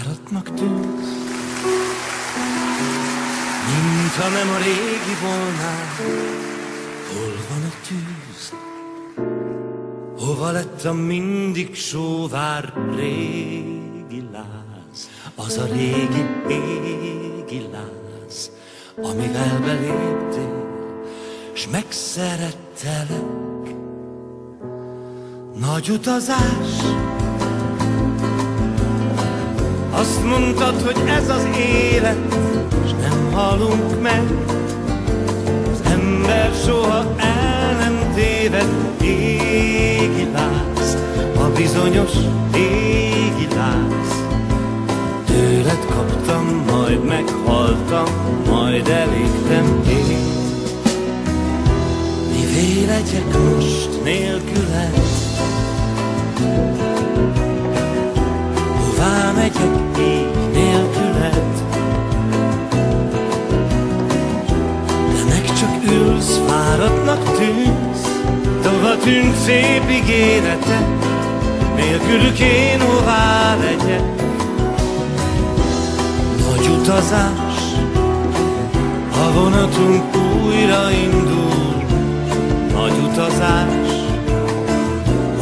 fáradtnak tűnsz, mintha nem a régi volnál. Hol van a tűz? Hova lett a mindig sóvár régi láz? Az a régi égi láz, amivel beléptél, s megszerettelek. Nagy utazás, azt mondtad, hogy ez az élet, és nem halunk meg. Az ember soha el nem téved, égi láz, a bizonyos égi láz. Tőled kaptam, majd meghaltam, majd elégtem én. Mi legyek most nélküled? Hová megyek meg csak ülsz, fáradtnak tűnsz, Tova tűnt szép ígérete, nélkülük én hová legyek? Nagy utazás, a vonatunk újraindul, nagy utazás,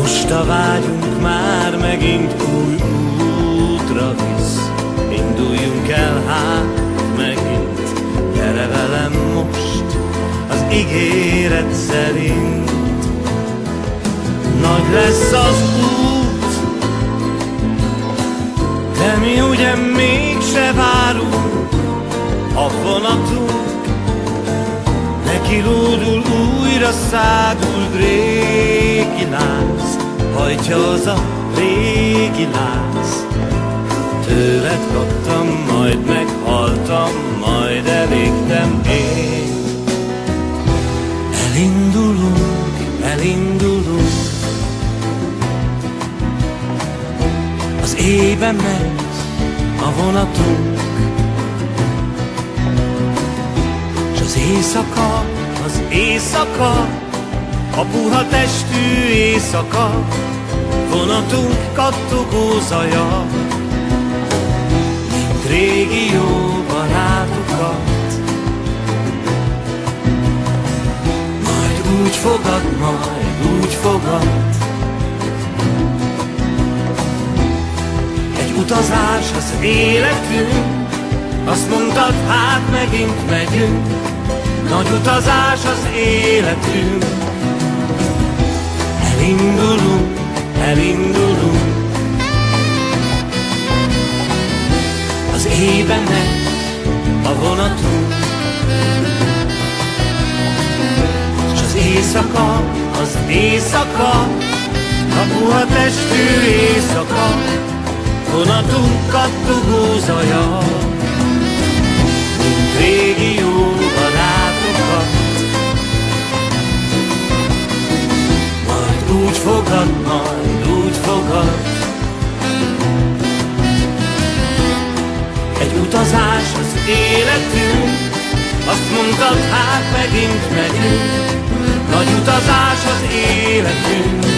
most a vágyunk már megint új útra visz. Induljunk el hát ígéret szerint. Nagy lesz az út, de mi ugye mégse várunk a vonatunk. Neki lódul újra szádul régi láz, hajtja az a régi láz. Tőled kaptam, majd meghaltam, majd elégtem én. Éjben megy a vonatunk, s az éjszaka, az éjszaka, a puha testű éjszaka, vonatunk kattogó zaja, mint régi jó barátokat. Majd úgy fogad, majd úgy fogad, utazás az életünk, azt mondtad, hát megint megyünk, nagy utazás az életünk. Elindulunk, elindulunk, az éjben megy a vonatunk, és az éjszaka, az éjszaka, a puha testű éjszaka, vonatunk kattogó zaja, mint régi jó barátokat. Majd úgy fogad, majd úgy fogad, egy utazás az életünk, azt mondtad, hát megint megyünk, nagy utazás az életünk.